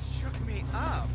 shook me up.